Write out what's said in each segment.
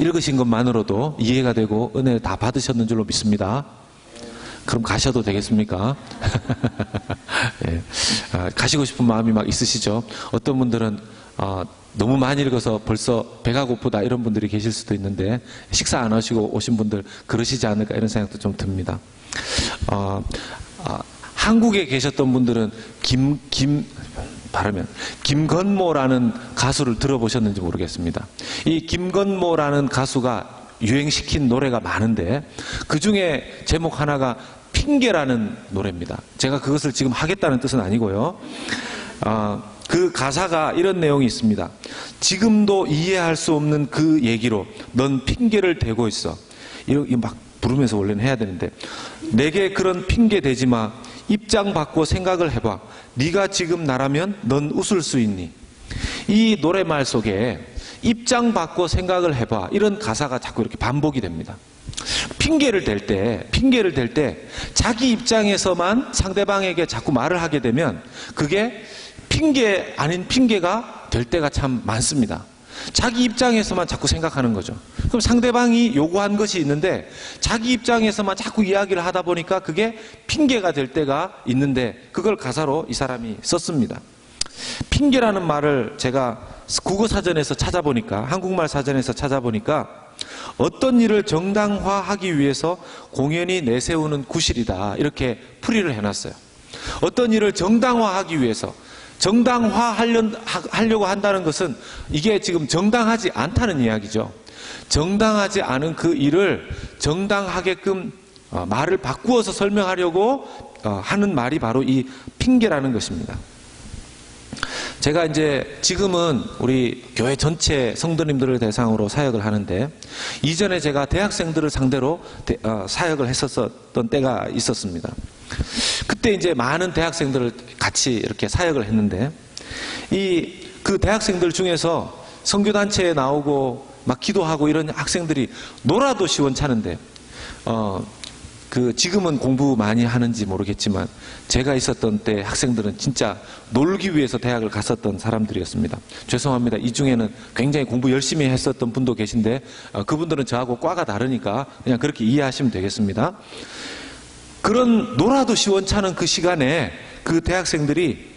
읽으신 것만으로도 이해가 되고 은혜를 다 받으셨는 줄로 믿습니다. 그럼 가셔도 되겠습니까? 예. 아, 가시고 싶은 마음이 막 있으시죠? 어떤 분들은 아, 너무 많이 읽어서 벌써 배가 고프다 이런 분들이 계실 수도 있는데 식사 안 하시고 오신 분들 그러시지 않을까 이런 생각도 좀 듭니다. 어, 아, 한국에 계셨던 분들은 김, 김, 바르면 김건모라는 가수를 들어보셨는지 모르겠습니다. 이 김건모라는 가수가 유행시킨 노래가 많은데 그 중에 제목 하나가 핑계라는 노래입니다. 제가 그것을 지금 하겠다는 뜻은 아니고요. 어, 그 가사가 이런 내용이 있습니다. 지금도 이해할 수 없는 그 얘기로 넌 핑계를 대고 있어. 이렇게 막 부르면서 원래는 해야 되는데 내게 그런 핑계 대지 마. 입장 바꿔 생각을 해봐. 네가 지금 나라면 넌 웃을 수 있니? 이 노래말 속에 입장 바꿔 생각을 해봐. 이런 가사가 자꾸 이렇게 반복이 됩니다. 핑계를 댈 때, 핑계를 댈 때 자기 입장에서만 상대방에게 자꾸 말을 하게 되면 그게 핑계 아닌 핑계가 될 때가 참 많습니다. 자기 입장에서만 자꾸 생각하는 거죠. 그럼 상대방이 요구한 것이 있는데 자기 입장에서만 자꾸 이야기를 하다 보니까 그게 핑계가 될 때가 있는데 그걸 가사로 이 사람이 썼습니다. 핑계라는 말을 제가 국어 사전에서 찾아보니까 한국말 사전에서 찾아보니까 어떤 일을 정당화하기 위해서 공연히 내세우는 구실이다 이렇게 풀이를 해놨어요. 어떤 일을 정당화하기 위해서 정당화하려고 한다는 것은 이게 지금 정당하지 않다는 이야기죠. 정당하지 않은 그 일을 정당하게끔 어, 말을 바꾸어서 설명하려고 어, 하는 말이 바로 이 핑계라는 것입니다. 제가 이제 지금은 우리 교회 전체 성도님들을 대상으로 사역을 하는데 이전에 제가 대학생들을 상대로 어, 사역을 했었던 때가 있었습니다. 그때 이제 많은 대학생들을 같이 이렇게 사역을 했는데 이 그 대학생들 중에서 성교단체에 나오고 막 기도하고 이런 학생들이 놀아도 시원찮은데 어, 그 지금은 공부 많이 하는지 모르겠지만 제가 있었던 때 학생들은 진짜 놀기 위해서 대학을 갔었던 사람들이었습니다. 죄송합니다. 이 중에는 굉장히 공부 열심히 했었던 분도 계신데 어, 그분들은 저하고 과가 다르니까 그냥 그렇게 이해하시면 되겠습니다. 그런 놀아도 시원찮은 그 시간에 그 대학생들이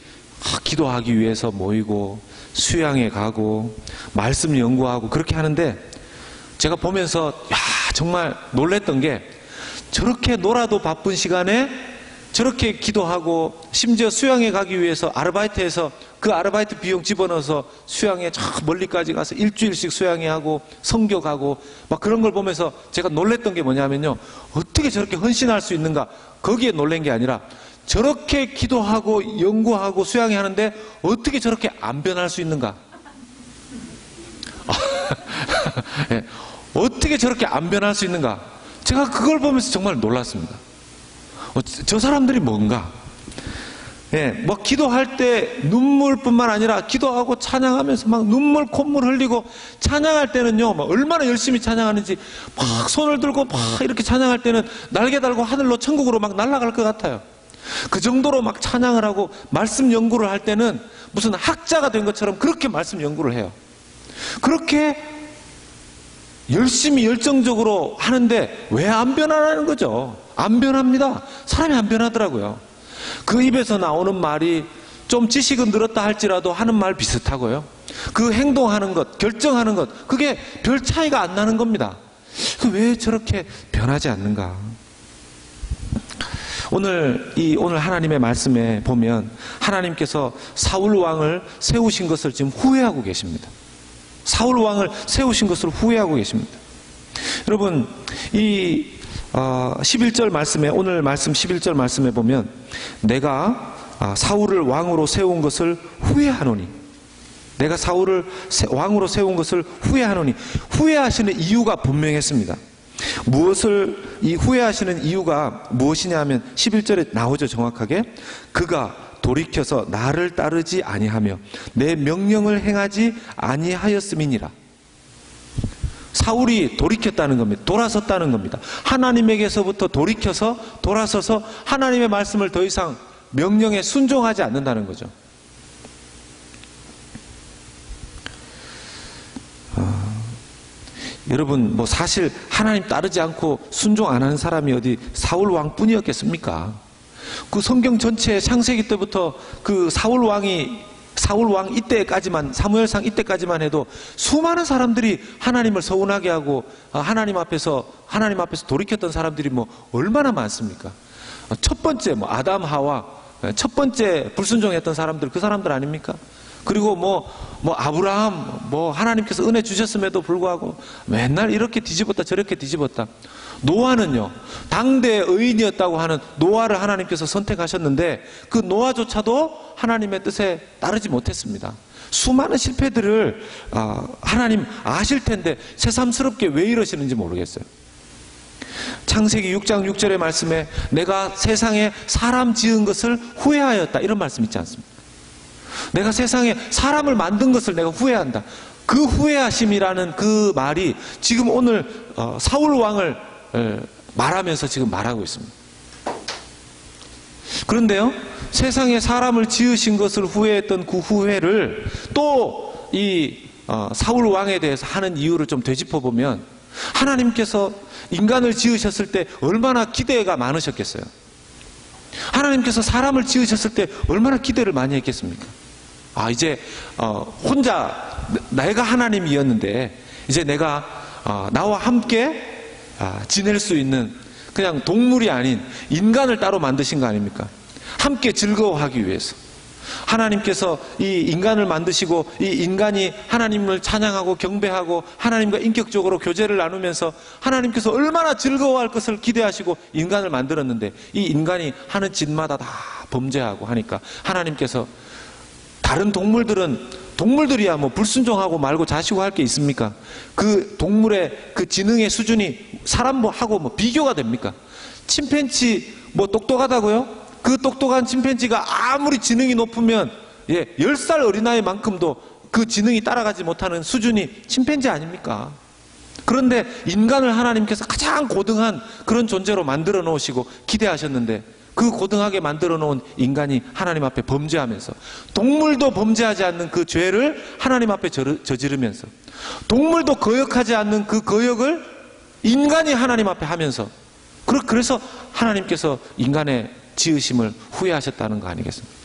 기도하기 위해서 모이고 수양에 가고 말씀 연구하고 그렇게 하는데 제가 보면서 야 정말 놀랬던 게 저렇게 놀아도 바쁜 시간에 저렇게 기도하고 심지어 수양에 가기 위해서 아르바이트해서 그 아르바이트 비용 집어넣어서 수양에 저 멀리까지 가서 일주일씩 수양회 하고 성교 가고 막 그런 걸 보면서 제가 놀랬던 게 뭐냐면요. 어떻게 저렇게 헌신할 수 있는가? 거기에 놀란 게 아니라 저렇게 기도하고 연구하고 수양회 하는데 어떻게 저렇게 안 변할 수 있는가? 네. 어떻게 저렇게 안 변할 수 있는가? 제가 그걸 보면서 정말 놀랐습니다. 어, 저 사람들이 뭔가? 예, 뭐 기도할 때 눈물뿐만 아니라 기도하고 찬양하면서 막 눈물 콧물 흘리고 찬양할 때는요, 막 얼마나 열심히 찬양하는지 막 손을 들고 막 이렇게 찬양할 때는 날개 달고 하늘로 천국으로 막 날아갈 것 같아요. 그 정도로 막 찬양을 하고 말씀 연구를 할 때는 무슨 학자가 된 것처럼 그렇게 말씀 연구를 해요. 그렇게 열심히 열정적으로 하는데 왜 안 변하라는 거죠? 안 변합니다. 사람이 안 변하더라고요. 그 입에서 나오는 말이 좀 지식은 늘었다 할지라도 하는 말 비슷하고요. 그 행동하는 것, 결정하는 것, 그게 별 차이가 안 나는 겁니다. 그왜 저렇게 변하지 않는가? 오늘 이 오늘 하나님의 말씀에 보면 하나님께서 사울 왕을 세우신 것을 지금 후회하고 계십니다. 사울 왕을 세우신 것을 후회하고 계십니다. 여러분 이 11절 어, 말씀에 오늘 말씀 11절 말씀에 보면 내가 아, 사울을 왕으로 세운 것을 후회하노니. 내가 사울을 왕으로 세운 것을 후회하노니. 후회하시는 이유가 분명했습니다. 무엇을 이 후회하시는 이유가 무엇이냐 하면 11절에 나오죠 정확하게. 그가 돌이켜서 나를 따르지 아니하며 내 명령을 행하지 아니하였음이니라 사울이 돌이켰다는 겁니다. 돌아섰다는 겁니다. 하나님에게서부터 돌이켜서 돌아서서 하나님의 말씀을 더 이상 명령에 순종하지 않는다는 거죠. 아, 여러분 뭐 사실 하나님 따르지 않고 순종 안 하는 사람이 어디 사울 왕뿐이었겠습니까? 그 성경 전체 창세기 때부터 그 사울 왕이 사울 왕 이때까지만 사무엘상 이때까지만 해도 수많은 사람들이 하나님을 서운하게 하고 아, 하나님 앞에서 하나님 앞에서 돌이켰던 사람들이 뭐 얼마나 많습니까? 첫 번째 뭐 아담 하와 첫 번째 불순종했던 사람들 그 사람들 아닙니까? 그리고 뭐, 뭐, 아브라함, 뭐, 하나님께서 은혜 주셨음에도 불구하고 맨날 이렇게 뒤집었다 저렇게 뒤집었다. 노아는요, 당대 의인이었다고 하는 노아를 하나님께서 선택하셨는데 그 노아조차도 하나님의 뜻에 따르지 못했습니다. 수많은 실패들을 아, 하나님 아실 텐데 새삼스럽게 왜 이러시는지 모르겠어요. 창세기 6장 6절의 말씀에 내가 세상에 사람 지은 것을 후회하였다 이런 말씀 있지 않습니까? 내가 세상에 사람을 만든 것을 내가 후회한다. 그 후회하심이라는 그 말이 지금 오늘 어, 사울 왕을 말하면서 지금 말하고 있습니다. 그런데요, 세상에 사람을 지으신 것을 후회했던 그 후회를 또이 어, 사울 왕에 대해서 하는 이유를 좀 되짚어 보면 하나님께서 인간을 지으셨을 때 얼마나 기대가 많으셨겠어요. 하나님께서 사람을 지으셨을 때 얼마나 기대를 많이 했겠습니까? 아, 이제, 어, 혼자, 내가 하나님이었는데, 이제 내가, 어, 나와 함께, 아, 지낼 수 있는, 그냥 동물이 아닌 인간을 따로 만드신 거 아닙니까? 함께 즐거워하기 위해서. 하나님께서 이 인간을 만드시고 이 인간이 하나님을 찬양하고 경배하고 하나님과 인격적으로 교제를 나누면서 하나님께서 얼마나 즐거워할 것을 기대하시고 인간을 만들었는데 이 인간이 하는 짓마다 다 범죄하고 하니까 하나님께서 다른 동물들은 동물들이야 뭐 불순종하고 말고 자시고 할 게 있습니까? 그 동물의 그 지능의 수준이 사람하고 뭐 비교가 됩니까? 침팬치 뭐 똑똑하다고요? 그 똑똑한 침팬지가 아무리 지능이 높으면 예, 10살 어린아이만큼도 그 지능이 따라가지 못하는 수준이 침팬지 아닙니까? 그런데 인간을 하나님께서 가장 고등한 그런 존재로 만들어 놓으시고 기대하셨는데 그 고등하게 만들어 놓은 인간이 하나님 앞에 범죄하면서 동물도 범죄하지 않는 그 죄를 하나님 앞에 저지르면서 동물도 거역하지 않는 그 거역을 인간이 하나님 앞에 하면서 그래서 하나님께서 인간의 지으심을 후회하셨다는 거 아니겠습니까?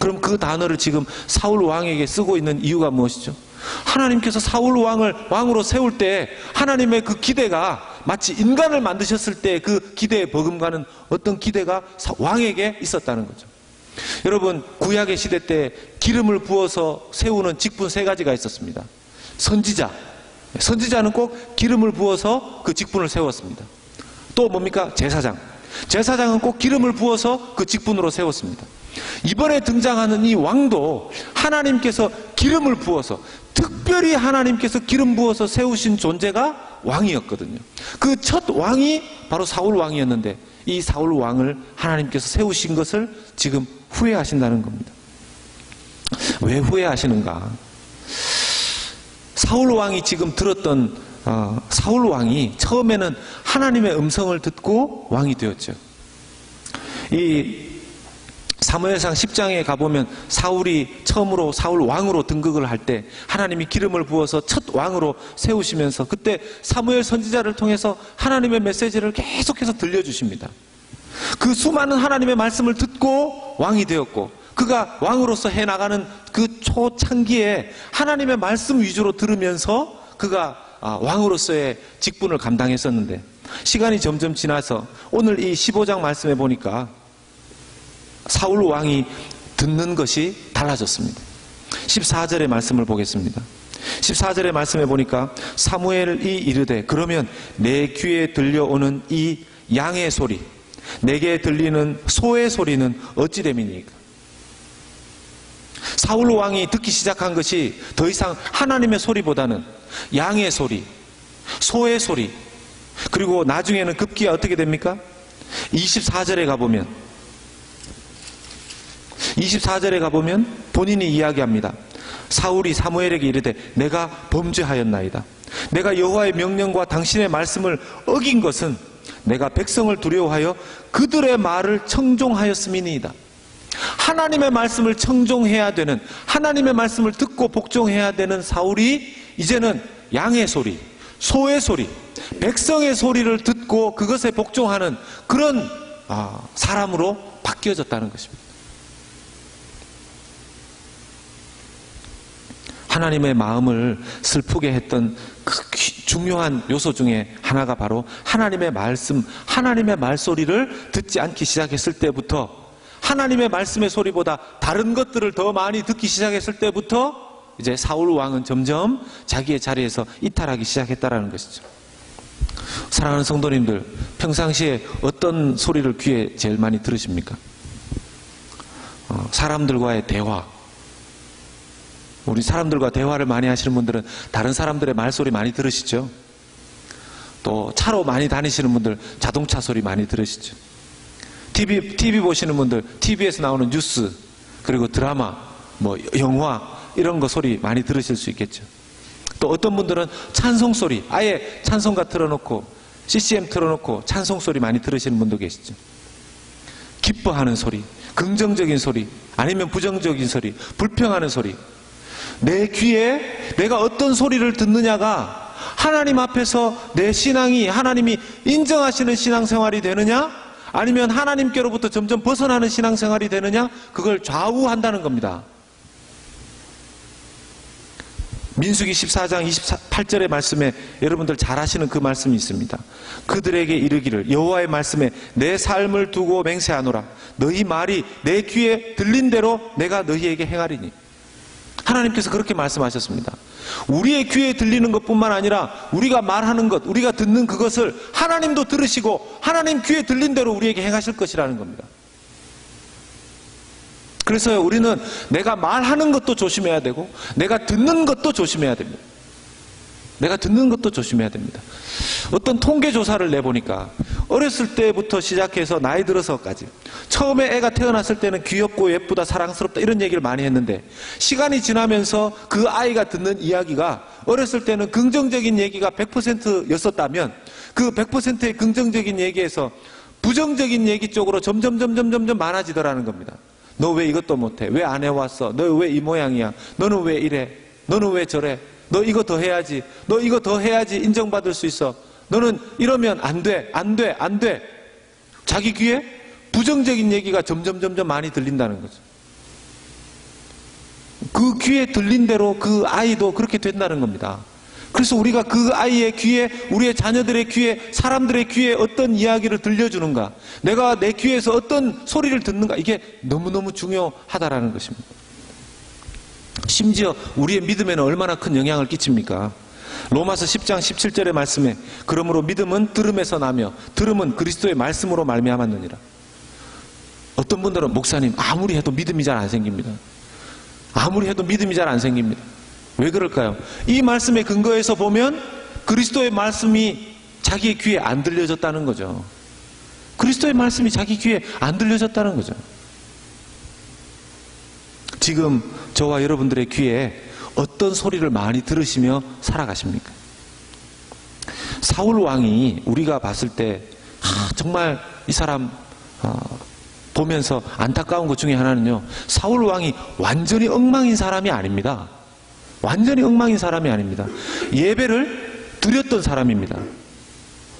그럼 그 단어를 지금 사울 왕에게 쓰고 있는 이유가 무엇이죠? 하나님께서 사울 왕을 왕으로 세울 때 하나님의 그 기대가 마치 인간을 만드셨을 때 그 기대에 버금가는 어떤 기대가 왕에게 있었다는 거죠. 여러분 구약의 시대 때 기름을 부어서 세우는 직분 세 가지가 있었습니다. 선지자, 선지자는 꼭 기름을 부어서 그 직분을 세웠습니다. 또 뭡니까 제사장, 제사장은 꼭 기름을 부어서 그 직분으로 세웠습니다. 이번에 등장하는 이 왕도 하나님께서 기름을 부어서 특별히 하나님께서 기름 부어서 세우신 존재가 왕이었거든요. 그 첫 왕이 바로 사울 왕이었는데 이 사울 왕을 하나님께서 세우신 것을 지금 후회하신다는 겁니다. 왜 후회하시는가? 사울 왕이 지금 들었던 어, 사울 왕이 처음에는 하나님의 음성을 듣고 왕이 되었죠. 이 사무엘상 10장에 가보면 사울이 처음으로 사울 왕으로 등극을 할 때 하나님이 기름을 부어서 첫 왕으로 세우시면서 그때 사무엘 선지자를 통해서 하나님의 메시지를 계속해서 들려주십니다. 그 수많은 하나님의 말씀을 듣고 왕이 되었고 그가 왕으로서 해나가는 그 초창기에 하나님의 말씀 위주로 들으면서 그가 아, 왕으로서의 직분을 감당했었는데 시간이 점점 지나서 오늘 이 15장 말씀해 보니까 사울 왕이 듣는 것이 달라졌습니다. 14절의 말씀을 보겠습니다. 14절의 말씀에 보니까 사무엘이 이르되 그러면 내 귀에 들려오는 이 양의 소리 내게 들리는 소의 소리는 어찌 됨이니까 사울 왕이 듣기 시작한 것이 더 이상 하나님의 소리보다는 양의 소리, 소의 소리, 그리고 나중에는 급기야 어떻게 됩니까? 24절에 가보면 24절에 가보면 본인이 이야기합니다. 사울이 사무엘에게 이르되 내가 범죄하였나이다. 내가 여호와의 명령과 당신의 말씀을 어긴 것은 내가 백성을 두려워하여 그들의 말을 청종하였음이니이다. 하나님의 말씀을 청종해야 되는 하나님의 말씀을 듣고 복종해야 되는 사울이 이제는 양의 소리, 소의 소리, 백성의 소리를 듣고 그것에 복종하는 그런 아, 사람으로 바뀌어졌다는 것입니다. 하나님의 마음을 슬프게 했던 그 중요한 요소 중에 하나가 바로 하나님의 말씀, 하나님의 말소리를 듣지 않기 시작했을 때부터 하나님의 말씀의 소리보다 다른 것들을 더 많이 듣기 시작했을 때부터 이제 사울 왕은 점점 자기의 자리에서 이탈하기 시작했다라는 것이죠. 사랑하는 성도님들, 평상시에 어떤 소리를 귀에 제일 많이 들으십니까? 어, 사람들과의 대화. 우리 사람들과 대화를 많이 하시는 분들은 다른 사람들의 말소리 많이 들으시죠? 또 차로 많이 다니시는 분들 자동차 소리 많이 들으시죠? TV, TV 보시는 분들 TV에서 나오는 뉴스 그리고 드라마, 뭐 영화 이런 거 소리 많이 들으실 수 있겠죠. 또 어떤 분들은 찬송 소리 아예 찬송가 틀어놓고 CCM 틀어놓고 찬송 소리 많이 들으시는 분도 계시죠. 기뻐하는 소리, 긍정적인 소리, 아니면 부정적인 소리, 불평하는 소리. 내 귀에 내가 어떤 소리를 듣느냐가 하나님 앞에서 내 신앙이 하나님이 인정하시는 신앙생활이 되느냐 아니면 하나님께로부터 점점 벗어나는 신앙생활이 되느냐 그걸 좌우한다는 겁니다. 민수기 14장 28절의 말씀에 여러분들 잘 아시는 그 말씀이 있습니다. 그들에게 이르기를 여호와의 말씀에 내 삶을 두고 맹세하노라. 너희 말이 내 귀에 들린 대로 내가 너희에게 행하리니. 하나님께서 그렇게 말씀하셨습니다. 우리의 귀에 들리는 것뿐만 아니라 우리가 말하는 것, 우리가 듣는 그것을 하나님도 들으시고 하나님 귀에 들린 대로 우리에게 행하실 것이라는 겁니다. 그래서 우리는 내가 말하는 것도 조심해야 되고 내가 듣는 것도 조심해야 됩니다. 내가 듣는 것도 조심해야 됩니다. 어떤 통계 조사를 내보니까 어렸을 때부터 시작해서 나이 들어서까지 처음에 애가 태어났을 때는 귀엽고 예쁘다 사랑스럽다 이런 얘기를 많이 했는데 시간이 지나면서 그 아이가 듣는 이야기가 어렸을 때는 긍정적인 얘기가 100%였었다면 그 100%의 긍정적인 얘기에서 부정적인 얘기 쪽으로 점점 점점 점점 많아지더라는 겁니다. 너 왜 이것도 못해? 왜 안 해왔어? 너 왜 이 모양이야? 너는 왜 이래? 너는 왜 저래? 너 이거 더 해야지. 너 이거 더 해야지 인정받을 수 있어. 너는 이러면 안 돼. 안 돼. 안 돼. 자기 귀에 부정적인 얘기가 점점 점점 많이 들린다는 거죠. 그 귀에 들린 대로 그 아이도 그렇게 된다는 겁니다. 그래서 우리가 그 아이의 귀에, 우리의 자녀들의 귀에, 사람들의 귀에 어떤 이야기를 들려주는가, 내가 내 귀에서 어떤 소리를 듣는가, 이게 너무너무 중요하다라는 것입니다. 심지어 우리의 믿음에는 얼마나 큰 영향을 끼칩니까? 로마서 10장 17절의 말씀에 그러므로 믿음은 들음에서 나며 들음은 그리스도의 말씀으로 말미암았느니라. 어떤 분들은 목사님 아무리 해도 믿음이 잘 안 생깁니다. 아무리 해도 믿음이 잘 안 생깁니다. 왜 그럴까요? 이 말씀에 근거해서 보면 그리스도의 말씀이 자기의 귀에 안 들려졌다는 거죠. 그리스도의 말씀이 자기 귀에 안 들려졌다는 거죠. 지금 저와 여러분들의 귀에 어떤 소리를 많이 들으시며 살아가십니까? 사울 왕이 우리가 봤을 때 아, 정말 이 사람 어, 보면서 안타까운 것 중에 하나는요. 사울 왕이 완전히 엉망인 사람이 아닙니다. 완전히 엉망인 사람이 아닙니다. 예배를 드렸던 사람입니다.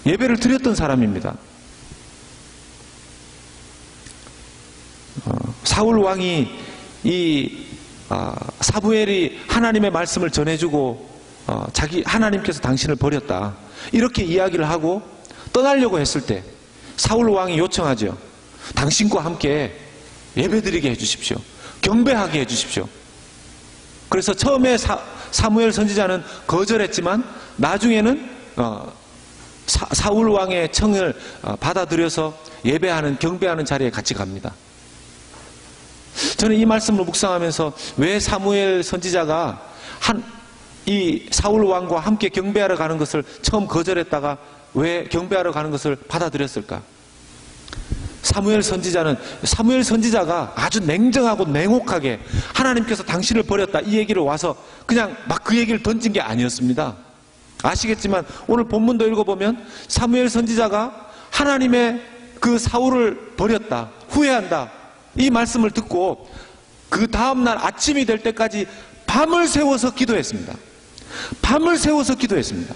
예배를 드렸던 사람입니다. 어, 사울 왕이 이 어, 사부엘이 하나님의 말씀을 전해주고 어, 자기 하나님께서 당신을 버렸다 이렇게 이야기를 하고 떠나려고 했을 때 사울 왕이 요청하죠. 당신과 함께 예배드리게 해주십시오. 경배하게 해주십시오. 그래서 처음에 사, 사무엘 선지자는 거절했지만 나중에는 어, 사, 울 왕의 청을 어, 받아들여서 예배하는 경배하는 자리에 같이 갑니다. 저는 이 말씀을 묵상하면서 왜 사무엘 선지자가 한 이 사울 왕과 함께 경배하러 가는 것을 처음 거절했다가 왜 경배하러 가는 것을 받아들였을까? 사무엘 선지자는 사무엘 선지자가 아주 냉정하고 냉혹하게 하나님께서 당신을 버렸다 이 얘기를 와서 그냥 막 그 얘기를 던진 게 아니었습니다. 아시겠지만 오늘 본문도 읽어보면 사무엘 선지자가 하나님의 그 사울을 버렸다 후회한다 이 말씀을 듣고 그 다음날 아침이 될 때까지 밤을 세워서 기도했습니다. 밤을 세워서 기도했습니다.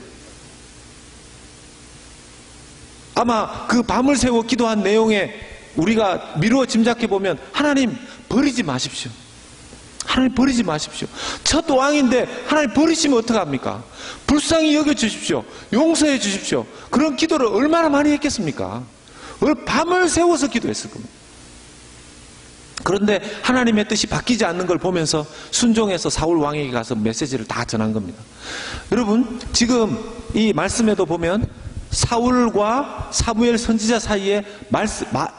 아마 그 밤을 새워 기도한 내용에 우리가 미루어 짐작해 보면 하나님 버리지 마십시오. 하나님 버리지 마십시오. 첫 왕인데 하나님 버리시면 어떡합니까? 불쌍히 여겨 주십시오. 용서해 주십시오. 그런 기도를 얼마나 많이 했겠습니까? 밤을 새워서 기도했을 겁니다. 그런데 하나님의 뜻이 바뀌지 않는 걸 보면서 순종해서 사울 왕에게 가서 메시지를 다 전한 겁니다. 여러분, 지금 이 말씀에도 보면 사울과 사무엘 선지자 사이에 말,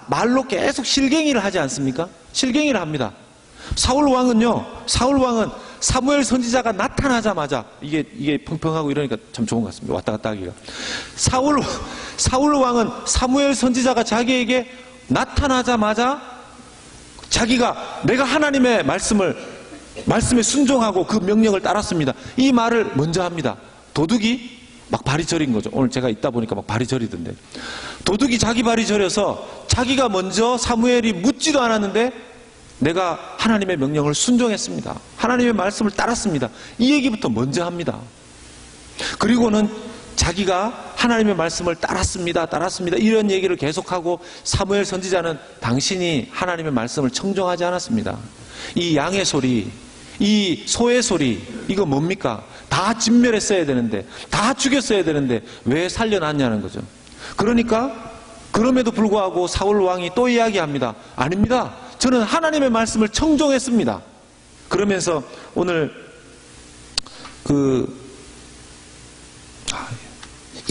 말로 계속 실갱이를 하지 않습니까? 실갱이를 합니다. 사울 왕은요, 사울 왕은 사무엘 선지자가 나타나자마자 이게 이게 평평하고 이러니까 참 좋은 것 같습니다. 왔다 갔다 하기가. 사울 사울 왕은 사무엘 선지자가 자기에게 나타나자마자 자기가 내가 하나님의 말씀을 말씀에 순종하고 그 명령을 따랐습니다. 이 말을 먼저 합니다. 도둑이 막 발이 저린 거죠. 오늘 제가 있다 보니까 막 발이 저리던데. 도둑이 자기 발이 저려서 자기가 먼저 사무엘이 묻지도 않았는데 내가 하나님의 명령을 순종했습니다. 하나님의 말씀을 따랐습니다. 이 얘기부터 먼저 합니다. 그리고는 자기가 하나님의 말씀을 따랐습니다. 따랐습니다. 이런 얘기를 계속하고 사무엘 선지자는 당신이 하나님의 말씀을 청정하지 않았습니다. 이 양의 소리, 이 소의 소리, 이거 뭡니까? 다 진멸했어야 되는데, 다 죽였어야 되는데, 왜 살려놨냐는 거죠. 그러니까, 그럼에도 불구하고 사울 왕이 또 이야기합니다. 아닙니다. 저는 하나님의 말씀을 청종했습니다. 그러면서 오늘 그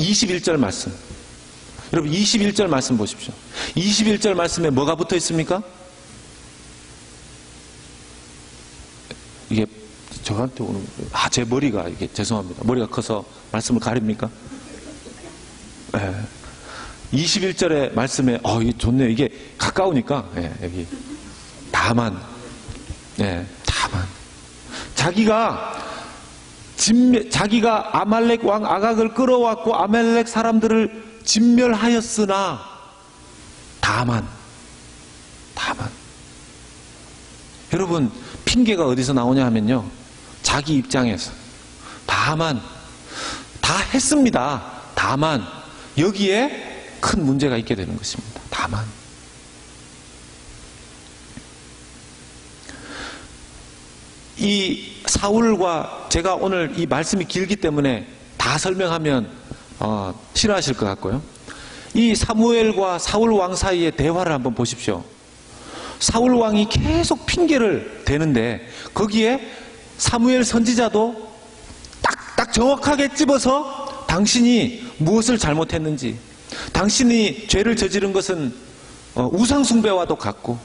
21절 말씀. 여러분 21절 말씀 보십시오. 21절 말씀에 뭐가 붙어 있습니까? 이게 저한테 오는 아, 제 머리가 이게 죄송합니다. 머리가 커서 말씀을 가립니까? 네. 21절의 말씀에 어, 이게 좋네요. 이게 가까우니까 네, 여기 다만 네, 다만 자기가 진멸, 자기가 아말렉 왕 아각을 끌어왔고 아말렉 사람들을 진멸하였으나 다만 다만. 여러분 핑계가 어디서 나오냐 하면요. 자기 입장에서. 다만 다 했습니다. 다만 여기에 큰 문제가 있게 되는 것입니다. 다만 이 사울과 제가 오늘 이 말씀이 길기 때문에 다 설명하면 어, 싫어하실 것 같고요. 이 사무엘과 사울 왕 사이의 대화를 한번 보십시오. 사울 왕이 계속 핑계를 대는데 거기에 사무엘 선지자도 딱, 딱 정확하게 집어서 당신이 무엇을 잘못했는지, 당신이 죄를 저지른 것은 어, 우상숭배와도 같고,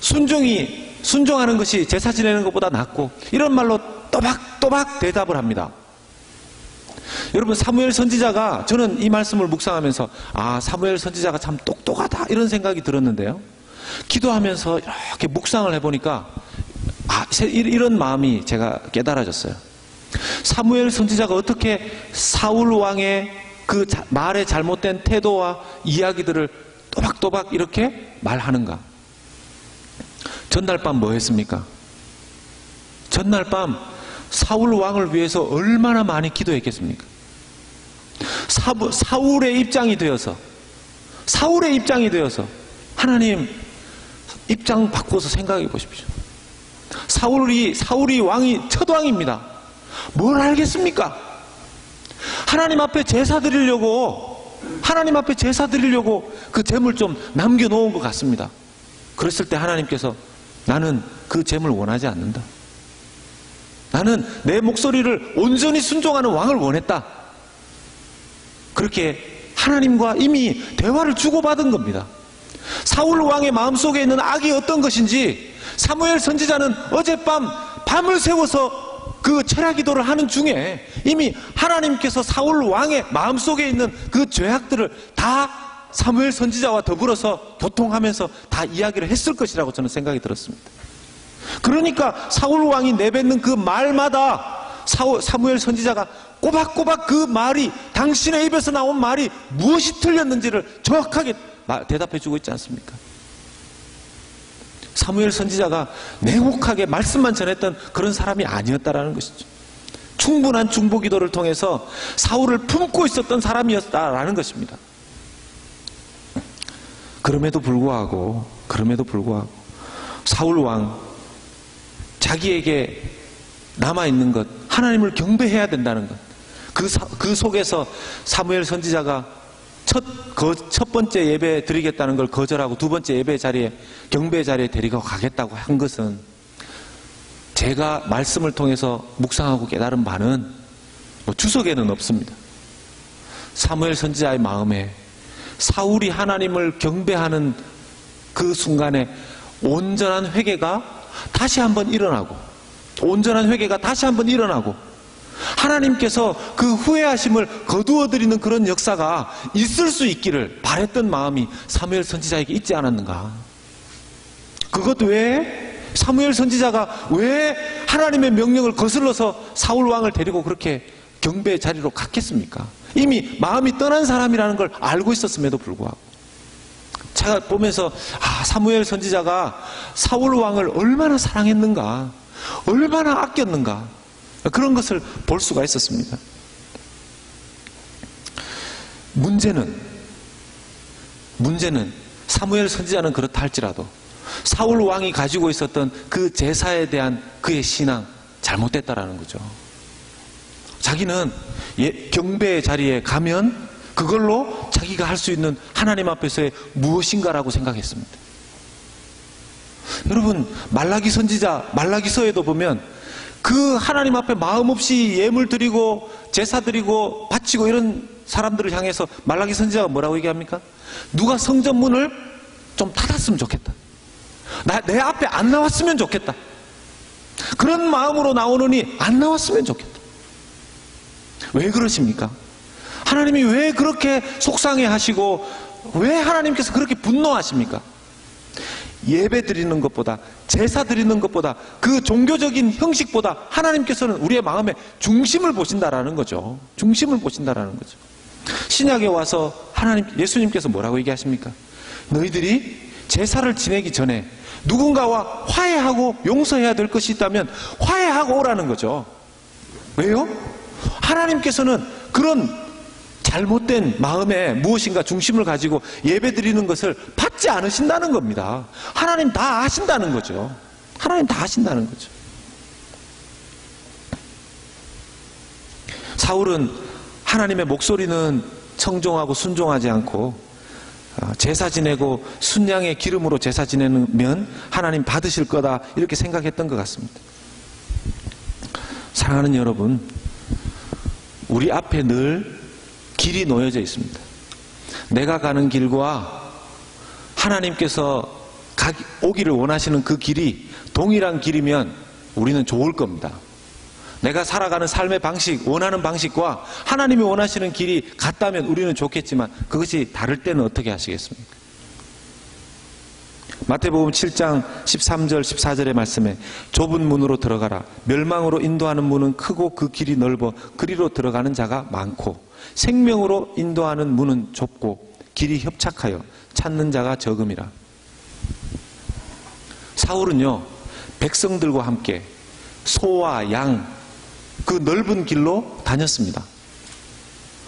순종이 순종하는 것이 제사 지내는 것보다 낫고 이런 말로 또박또박 대답을 합니다. 여러분 사무엘 선지자가 저는 이 말씀을 묵상하면서 아 사무엘 선지자가 참 똑똑하다 이런 생각이 들었는데요. 기도하면서 이렇게 묵상을 해보니까 아 이런 마음이 제가 깨달아졌어요. 사무엘 선지자가 어떻게 사울 왕의 그 말의 잘못된 태도와 이야기들을 또박또박 이렇게 말하는가? 전날 밤 뭐 했습니까? 전날 밤 사울 왕을 위해서 얼마나 많이 기도했겠습니까? 사부, 사울의 입장이 되어서 사울의 입장이 되어서 하나님 입장 바꿔서 생각해 보십시오. 사울이 사울이 왕이 첫 왕입니다. 뭘 알겠습니까? 하나님 앞에 제사 드리려고 하나님 앞에 제사 드리려고 그 재물 좀 남겨 놓은 것 같습니다. 그랬을 때 하나님께서 나는 그 재물 원하지 않는다. 나는 내 목소리를 온전히 순종하는 왕을 원했다. 그렇게 하나님과 이미 대화를 주고받은 겁니다. 사울 왕의 마음속에 있는 악이 어떤 것인지 사무엘 선지자는 어젯밤 밤을 새워서 그 철야 기도를 하는 중에 이미 하나님께서 사울 왕의 마음속에 있는 그 죄악들을 다 사무엘 선지자와 더불어서 교통하면서 다 이야기를 했을 것이라고 저는 생각이 들었습니다. 그러니까 사울 왕이 내뱉는 그 말마다 사무엘 선지자가 꼬박꼬박 그 말이 당신의 입에서 나온 말이 무엇이 틀렸는지를 정확하게 대답해 주고 있지 않습니까? 사무엘 선지자가 냉혹하게 말씀만 전했던 그런 사람이 아니었다라는 것이죠. 충분한 중보 기도를 통해서 사울을 품고 있었던 사람이었다라는 것입니다. 그럼에도 불구하고, 그럼에도 불구하고, 사울 왕, 자기에게 남아 있는 것, 하나님을 경배해야 된다는 것. 그, 사, 그 속에서 사무엘 선지자가 첫, 거, 첫 번째 예배 드리겠다는 걸 거절하고 두 번째 예배 자리에, 경배 자리에 데리고 가겠다고 한 것은 제가 말씀을 통해서 묵상하고 깨달은 바는 뭐 주석에는 없습니다. 사무엘 선지자의 마음에 사울이 하나님을 경배하는 그 순간에 온전한 회개가 다시 한번 일어나고 온전한 회개가 다시 한번 일어나고 하나님께서 그 후회하심을 거두어드리는 그런 역사가 있을 수 있기를 바랬던 마음이 사무엘 선지자에게 있지 않았는가. 그것 외에 사무엘 선지자가 왜 하나님의 명령을 거슬러서 사울 왕을 데리고 그렇게 경배 자리로 갔겠습니까? 이미 마음이 떠난 사람이라는 걸 알고 있었음에도 불구하고. 제가 보면서, 아, 사무엘 선지자가 사울 왕을 얼마나 사랑했는가, 얼마나 아꼈는가, 그런 것을 볼 수가 있었습니다. 문제는, 문제는 사무엘 선지자는 그렇다 할지라도 사울 왕이 가지고 있었던 그 제사에 대한 그의 신앙 잘못됐다라는 거죠. 자기는 예, 경배의 자리에 가면 그걸로 자기가 할 수 있는 하나님 앞에서의 무엇인가라고 생각했습니다. 여러분 말라기 선지자 말라기서에도 보면 그 하나님 앞에 마음 없이 예물 드리고 제사 드리고 바치고 이런 사람들을 향해서 말라기 선지자가 뭐라고 얘기합니까? 누가 성전 문을 좀 닫았으면 좋겠다. 나, 내 앞에 안 나왔으면 좋겠다. 그런 마음으로 나오느니 안 나왔으면 좋겠다. 왜 그러십니까? 하나님이 왜 그렇게 속상해 하시고 왜 하나님께서 그렇게 분노하십니까? 예배 드리는 것보다 제사 드리는 것보다 그 종교적인 형식보다 하나님께서는 우리의 마음에 중심을 보신다라는 거죠. 중심을 보신다라는 거죠. 신약에 와서 하나님 예수님께서 뭐라고 얘기하십니까? 너희들이 제사를 지내기 전에 누군가와 화해하고 용서해야 될 것이 있다면 화해하고 오라는 거죠. 왜요? 하나님께서는 그런 잘못된 마음에 무엇인가 중심을 가지고 예배 드리는 것을 받지 않으신다는 겁니다. 하나님 다 아신다는 거죠. 하나님 다 아신다는 거죠. 사울은 하나님의 목소리는 청종하고 순종하지 않고 어, 제사 지내고 순양의 기름으로 제사 지내면 하나님 받으실 거다 이렇게 생각했던 것 같습니다. 사랑하는 여러분, 우리 앞에 늘 길이 놓여져 있습니다. 내가 가는 길과 하나님께서 오기를 원하시는 그 길이 동일한 길이면 우리는 좋을 겁니다. 내가 살아가는 삶의 방식, 원하는 방식과 하나님이 원하시는 길이 같다면 우리는 좋겠지만 그것이 다를 때는 어떻게 하시겠습니까? 마태복음 7장 13절 14절의 말씀에 좁은 문으로 들어가라. 멸망으로 인도하는 문은 크고 그 길이 넓어 그리로 들어가는 자가 많고 생명으로 인도하는 문은 좁고 길이 협착하여 찾는 자가 적음이라. 사울은요 백성들과 함께 소와 양 그 넓은 길로 다녔습니다.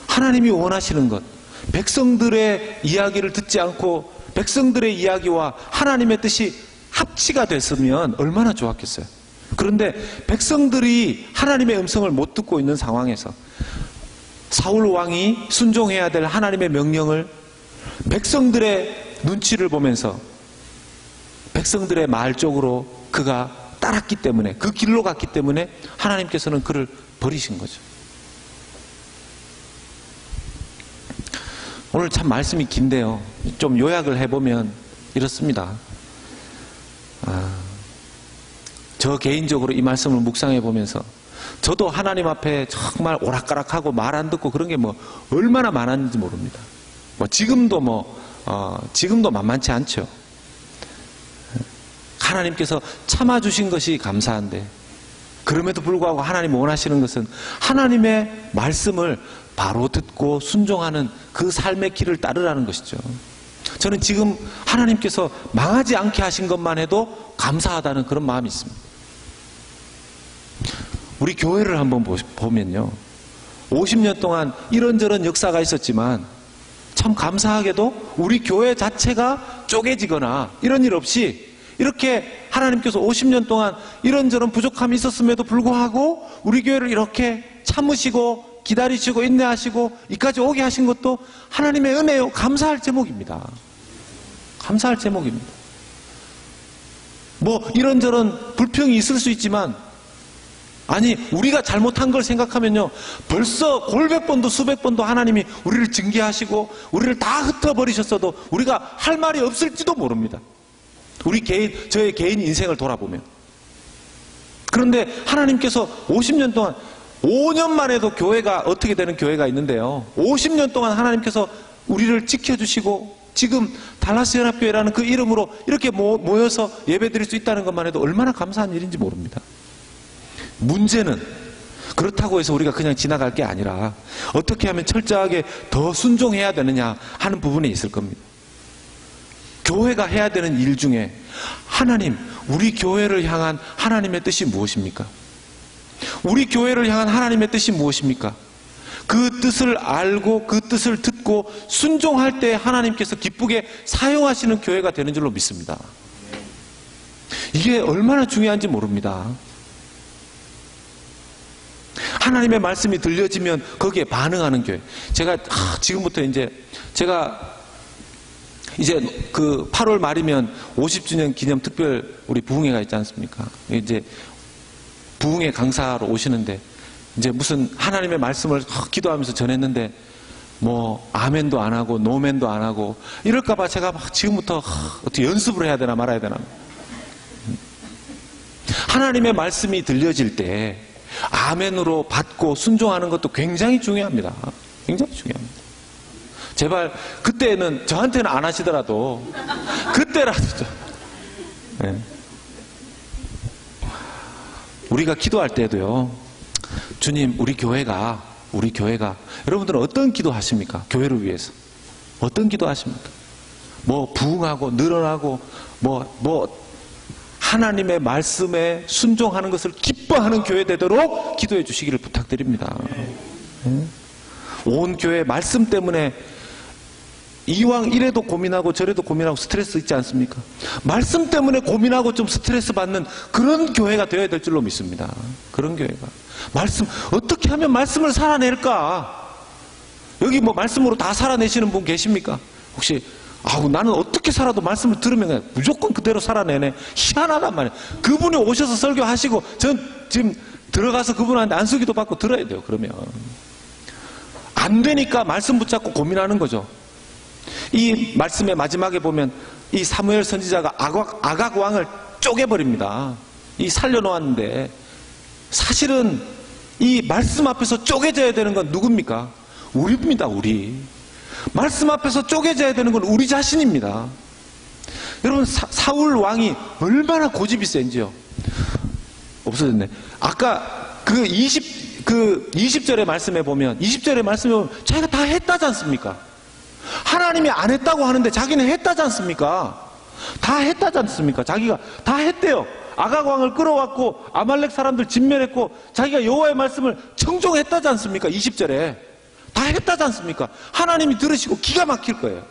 하나님이 원하시는 것 백성들의 이야기를 듣지 않고 백성들의 이야기와 하나님의 뜻이 합치가 됐으면 얼마나 좋았겠어요. 그런데 백성들이 하나님의 음성을 못 듣고 있는 상황에서 사울 왕이 순종해야 될 하나님의 명령을 백성들의 눈치를 보면서 백성들의 말 쪽으로 그가 따랐기 때문에 그 길로 갔기 때문에 하나님께서는 그를 버리신 거죠. 오늘 참 말씀이 긴데요. 좀 요약을 해보면 이렇습니다. 아, 저 개인적으로 이 말씀을 묵상해 보면서 저도 하나님 앞에 정말 오락가락하고 말 안 듣고 그런 게 뭐 얼마나 많았는지 모릅니다. 뭐 지금도 뭐 어, 지금도 만만치 않죠. 하나님께서 참아주신 것이 감사한데 그럼에도 불구하고 하나님 원하시는 것은 하나님의 말씀을 바로 듣고 순종하는 그 삶의 길을 따르라는 것이죠. 저는 지금 하나님께서 망하지 않게 하신 것만 해도 감사하다는 그런 마음이 있습니다. 우리 교회를 한번 보면요. 50년 동안 이런저런 역사가 있었지만 참 감사하게도 우리 교회 자체가 쪼개지거나 이런 일 없이 이렇게 하나님께서 50년 동안 이런저런 부족함이 있었음에도 불구하고 우리 교회를 이렇게 참으시고 기다리시고 인내하시고 이까지 오게 하신 것도 하나님의 은혜요. 감사할 제목입니다. 감사할 제목입니다. 뭐 이런저런 불평이 있을 수 있지만 아니 우리가 잘못한 걸 생각하면요 벌써 골백 번도 수백 번도 하나님이 우리를 징계하시고 우리를 다 흩어버리셨어도 우리가 할 말이 없을지도 모릅니다 우리 개인 저의 개인 인생을 돌아보면 그런데 하나님께서 50년 동안 5년 만에도 교회가 어떻게 되는 교회가 있는데요 50년 동안 하나님께서 우리를 지켜주시고 지금 달라스 연합교회라는 그 이름으로 이렇게 모여서 예배드릴 수 있다는 것만 해도 얼마나 감사한 일인지 모릅니다 문제는 그렇다고 해서 우리가 그냥 지나갈 게 아니라 어떻게 하면 철저하게 더 순종해야 되느냐 하는 부분이 있을 겁니다. 교회가 해야 되는 일 중에 하나님, 우리 교회를 향한 하나님의 뜻이 무엇입니까? 우리 교회를 향한 하나님의 뜻이 무엇입니까? 그 뜻을 알고 그 뜻을 듣고 순종할 때 하나님께서 기쁘게 사용하시는 교회가 되는 줄로 믿습니다. 이게 얼마나 중요한지 모릅니다. 하나님의 말씀이 들려지면 거기에 반응하는 교회. 제가 아, 지금부터 이제 제가 이제 그 8월 말이면 50주년 기념 특별 우리 부흥회가 있지 않습니까? 이제 부흥회 강사로 오시는데 이제 무슨 하나님의 말씀을 기도하면서 전했는데 뭐 아멘도 안 하고 노멘도 안 하고 이럴까봐 제가 막 지금부터 어떻게 연습을 해야 되나 말아야 되나 하나님의 말씀이 들려질 때 아멘으로 받고 순종하는 것도 굉장히 중요합니다. 굉장히 중요합니다. 제발 그때는 저한테는 안 하시더라도 그때라도 좀. 네. 우리가 기도할 때도요. 주님, 우리 교회가 우리 교회가 여러분들은 어떤 기도 하십니까? 교회를 위해서 어떤 기도 하십니까? 뭐 부흥하고 늘어나고 뭐뭐 뭐 하나님의 말씀에 순종하는 것을 기뻐하는 교회 되도록 기도해 주시기를 부탁드립니다. 네? 온 교회 말씀 때문에 이왕 이래도 고민하고 저래도 고민하고 스트레스 있지 않습니까? 말씀 때문에 고민하고 좀 스트레스 받는 그런 교회가 되어야 될 줄로 믿습니다. 그런 교회가. 말씀, 어떻게 하면 말씀을 살아낼까? 여기 뭐 말씀으로 다 살아내시는 분 계십니까? 혹시 아우 나는 어떻게 살아도 말씀을 들으면 무조건 그대로 살아내네. 희한하단 말이에요. 그분이 오셔서 설교하시고 전 지금 들어가서 그분한테 안수기도 받고 들어야 돼요. 그러면 안 되니까 말씀 붙잡고 고민하는 거죠. 이 말씀의 마지막에 보면 이 사무엘 선지자가 아각, 아각 왕을 쪼개버립니다. 이 살려놓았는데 사실은 이 말씀 앞에서 쪼개져야 되는 건 누굽니까? 우리입니다, 우리. 말씀 앞에서 쪼개져야 되는 건 우리 자신입니다. 여러분 사, 울 왕이 얼마나 고집이 센지요. 없어졌네. 아까 그 20, 그 20절의 말씀에 보면 20절의 말씀에 보면 자기가 다 했다지 않습니까? 하나님이 안 했다고 하는데 자기는 했다지 않습니까? 다 했다지 않습니까? 자기가 다 했대요. 아각 왕을 끌어왔고 아말렉 사람들 진멸했고 자기가 여호와의 말씀을 청종했다지 않습니까? 20절에. 다 했다지 않습니까? 하나님이 들으시고 기가 막힐 거예요.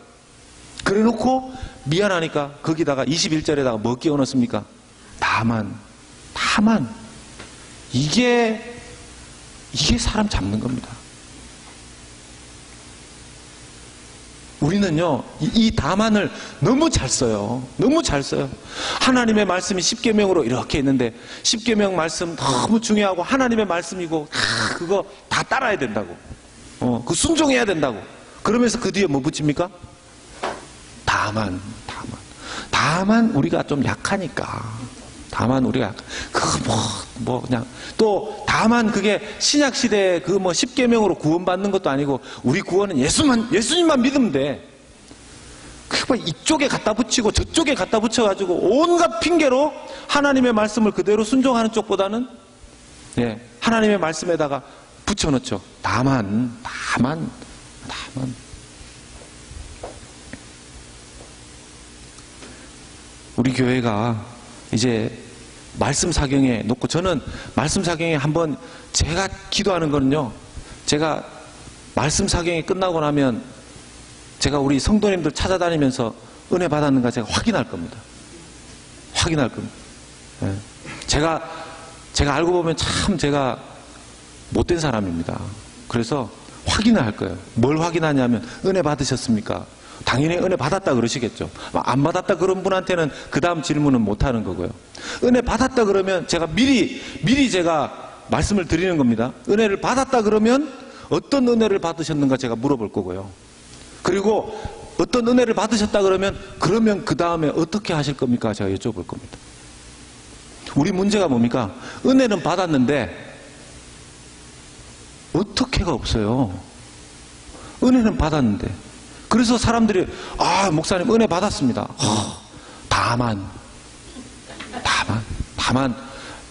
그래 놓고 미안하니까 거기다가 21절에다가 뭐 끼워 넣습니까? 다만, 다만. 이게, 이게 사람 잡는 겁니다. 우리는요, 이, 이 다만을 너무 잘 써요. 너무 잘 써요. 하나님의 말씀이 10계명으로 이렇게 있는데, 10계명 말씀 너무 중요하고, 하나님의 말씀이고, 다 그거 다 따라야 된다고. 어, 그 순종해야 된다고. 그러면서 그 뒤에 뭐 붙입니까? 다만, 다만. 다만 우리가 좀 약하니까. 다만 우리가 그 뭐, 뭐 그냥 또 다만 그게 신약 시대에 그뭐 십계명으로 구원받는 것도 아니고 우리 구원은 예수만 예수님만 믿으면 돼. 그거 이쪽에 갖다 붙이고 저쪽에 갖다 붙여 가지고 온갖 핑계로 하나님의 말씀을 그대로 순종하는 쪽보다는 예, 하나님의 말씀에다가 붙여놓죠. 다만, 다만, 다만. 우리 교회가 이제 말씀 사경에 놓고 저는 말씀 사경에 한번 제가 기도하는 거는요. 제가 말씀 사경이 끝나고 나면 제가 우리 성도님들 찾아다니면서 은혜 받았는가 제가 확인할 겁니다. 확인할 겁니다. 예. 제가 제가 알고 보면 참 제가 못된 사람입니다. 그래서 확인을 할 거예요. 뭘 확인하냐면 은혜 받으셨습니까? 당연히 은혜 받았다 그러시겠죠. 안 받았다 그런 분한테는 그 다음 질문은 못 하는 거고요. 은혜 받았다 그러면 제가 미리 미리 제가 말씀을 드리는 겁니다. 은혜를 받았다 그러면 어떤 은혜를 받으셨는가 제가 물어볼 거고요. 그리고 어떤 은혜를 받으셨다 그러면 그러면 그 다음에 어떻게 하실 겁니까? 제가 여쭤볼 겁니다. 우리 문제가 뭡니까? 은혜는 받았는데 어떻게가 없어요. 은혜는 받았는데. 그래서 사람들이 아 목사님 은혜 받았습니다. 어, 다만 다만 다만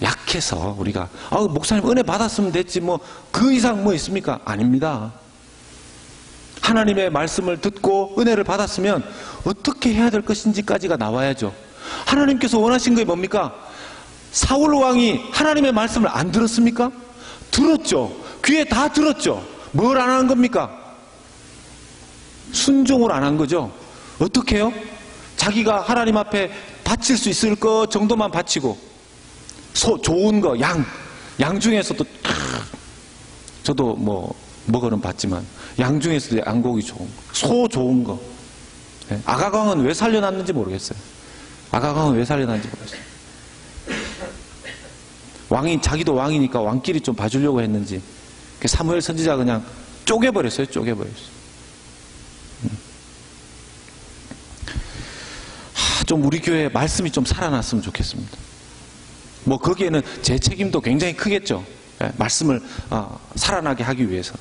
약해서 우리가 아 목사님 은혜 받았으면 됐지 뭐 그 이상 뭐 있습니까? 아닙니다. 하나님의 말씀을 듣고 은혜를 받았으면 어떻게 해야 될 것인지까지가 나와야죠. 하나님께서 원하신 게 뭡니까? 사울 왕이 하나님의 말씀을 안 들었습니까? 들었죠. 귀에 다 들었죠. 뭘안한 겁니까? 순종을 안 한 거죠. 어떻게 해요? 자기가 하나님 앞에 바칠 수 있을 것 정도만 바치고 소 좋은 거 양, 양 중에서도 저도 뭐 먹어는 봤지만 양 중에서도 양고기 좋은 거, 소 좋은 거. 네. 아가광은 왜 살려놨는지 모르겠어요. 아가광은 왜 살려놨는지 모르겠어요. 왕이 자기도 왕이니까 왕끼리 좀 봐주려고 했는지 사무엘 선지자 그냥 쪼개버렸어요. 쪼개버렸어요. 좀 우리 교회 말씀이 좀 살아났으면 좋겠습니다. 뭐 거기에는 제 책임도 굉장히 크겠죠. 예, 말씀을 어, 살아나게 하기 위해서.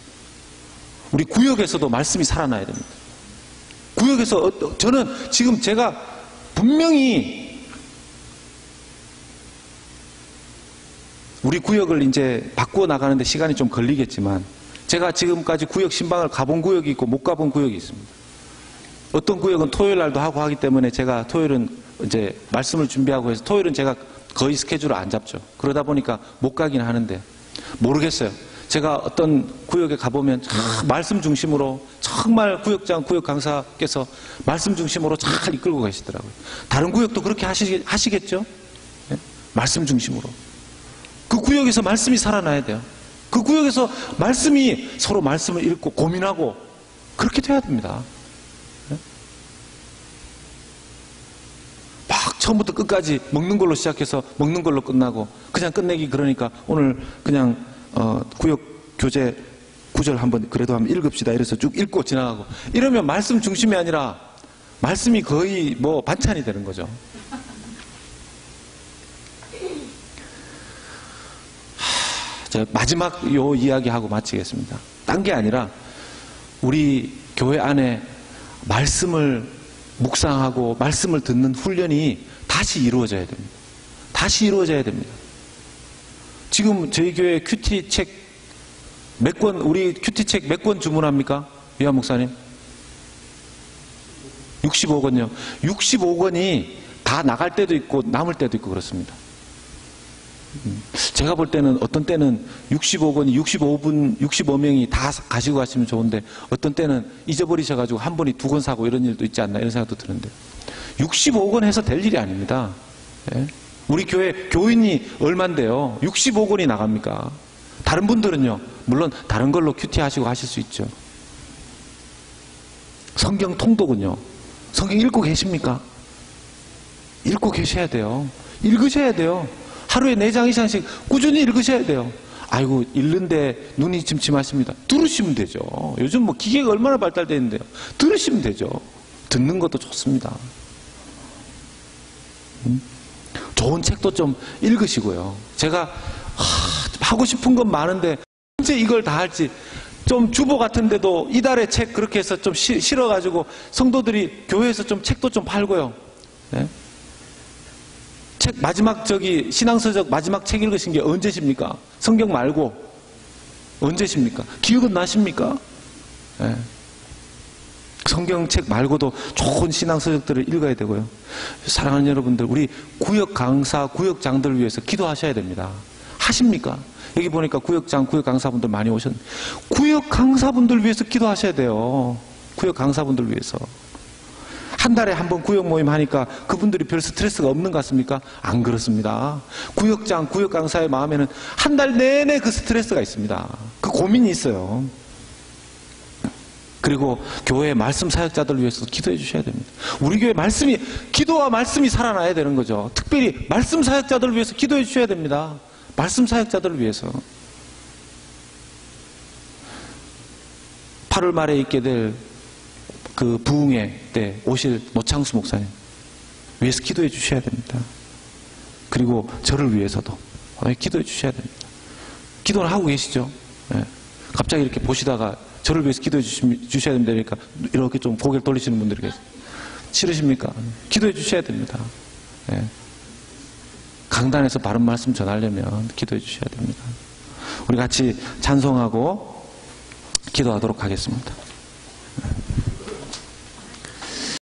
우리 구역에서도 말씀이 살아나야 됩니다. 구역에서 어, 저는 지금 제가 분명히 우리 구역을 이제 바꾸어 나가는데 시간이 좀 걸리겠지만 제가 지금까지 구역 신방을 가본 구역이 있고 못 가본 구역이 있습니다. 어떤 구역은 토요일 날도 하고 하기 때문에 제가 토요일은 이제 말씀을 준비하고 해서 토요일은 제가 거의 스케줄을 안 잡죠. 그러다 보니까 못 가긴 하는데 모르겠어요. 제가 어떤 구역에 가보면 말씀 중심으로 정말 구역장, 구역 강사께서 말씀 중심으로 잘 이끌고 계시더라고요. 다른 구역도 그렇게 하시, 하시겠죠? 네? 말씀 중심으로. 그 구역에서 말씀이 살아나야 돼요. 그 구역에서 말씀이 서로 말씀을 읽고 고민하고 그렇게 돼야 됩니다. 막 처음부터 끝까지 먹는 걸로 시작해서 먹는 걸로 끝나고 그냥 끝내기 그러니까 오늘 그냥 어, 구역 교재 구절 한번 그래도 한번 읽읍시다 이래서 쭉 읽고 지나가고 이러면 말씀 중심이 아니라 말씀이 거의 뭐 반찬이 되는 거죠. 자, 마지막 요 이야기하고 마치겠습니다. 딴 게 아니라 우리 교회 안에 말씀을 묵상하고 말씀을 듣는 훈련이 다시 이루어져야 됩니다. 다시 이루어져야 됩니다. 지금 저희 교회 큐티 책 몇 권, 우리 큐티 책 몇 권 주문합니까? 위안 목사님? 65권요. 65권이 다 나갈 때도 있고 남을 때도 있고 그렇습니다. 제가 볼 때는 어떤 때는 65권이 65분, 65명이 다 가지고 가시면 좋은데 어떤 때는 잊어버리셔가지고 한 분이 두 권 사고 이런 일도 있지 않나 이런 생각도 드는데 65권 해서 될 일이 아닙니다. 예? 우리 교회 교인이 얼만데요? 65권이 나갑니까? 다른 분들은요, 물론 다른 걸로 큐티 하시고 하실 수 있죠. 성경 통독은요, 성경 읽고 계십니까? 읽고 계셔야 돼요. 읽으셔야 돼요. 하루에 네장 이상씩 꾸준히 읽으셔야 돼요. 아이고 읽는데 눈이 침침하십니다. 들으시면 되죠. 요즘 뭐 기계가 얼마나 발달되어 있는데요. 들으시면 되죠. 듣는 것도 좋습니다. 음? 좋은 책도 좀 읽으시고요. 제가 하, 고 싶은 건 많은데 언제 이걸 다 할지 좀 주보 같은데도 이달의 책 그렇게 해서 좀 실어가지고 성도들이 교회에서 좀 책도 좀 팔고요. 네? 책 마지막 저기 신앙서적 마지막 책 읽으신 게 언제십니까? 성경 말고 언제십니까? 기억은 나십니까? 네. 성경책 말고도 좋은 신앙서적들을 읽어야 되고요. 사랑하는 여러분들, 우리 구역 강사, 구역장들을 위해서 기도하셔야 됩니다. 하십니까? 여기 보니까 구역장, 구역 강사분들 많이 오셨는데, 구역 강사분들 위해서 기도하셔야 돼요. 구역 강사분들 위해서. 한 달에 한 번 구역 모임 하니까 그분들이 별 스트레스가 없는 것 같습니까? 안 그렇습니다. 구역장, 구역 강사의 마음에는 한 달 내내 그 스트레스가 있습니다. 그 고민이 있어요. 그리고 교회 말씀 사역자들을 위해서 기도해 주셔야 됩니다. 우리 교회 말씀이, 기도와 말씀이 살아나야 되는 거죠. 특별히 말씀 사역자들을 위해서 기도해 주셔야 됩니다. 말씀 사역자들을 위해서. 8월 말에 있게 될 그 부흥회 때 오실 노창수 목사님 위해서 기도해 주셔야 됩니다. 그리고 저를 위해서도 어, 기도해 주셔야 됩니다. 기도를 하고 계시죠? 예. 갑자기 이렇게 보시다가 저를 위해서 기도해 주셔야. 그러니까 이렇게 좀 고개를 돌리시는 분들이 계세요. 싫으십니까? 기도해 주셔야 됩니다. 예. 강단에서 바른 말씀 전하려면 기도해 주셔야 됩니다. 우리 같이 찬송하고 기도하도록 하겠습니다.